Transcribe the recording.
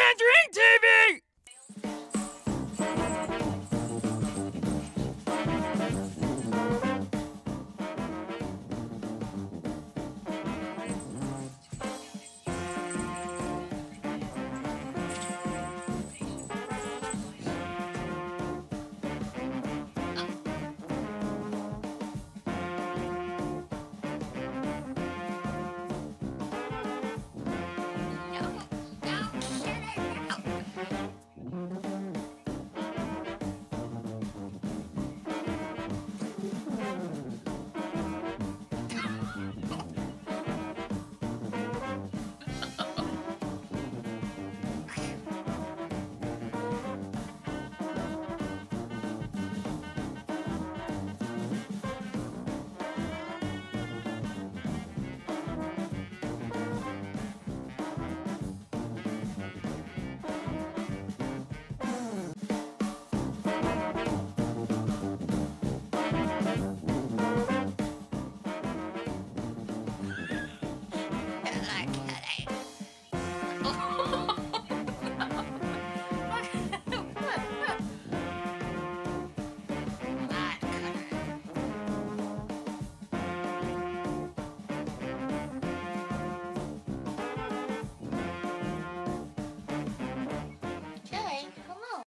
Tangerine TV! Mm-hmm.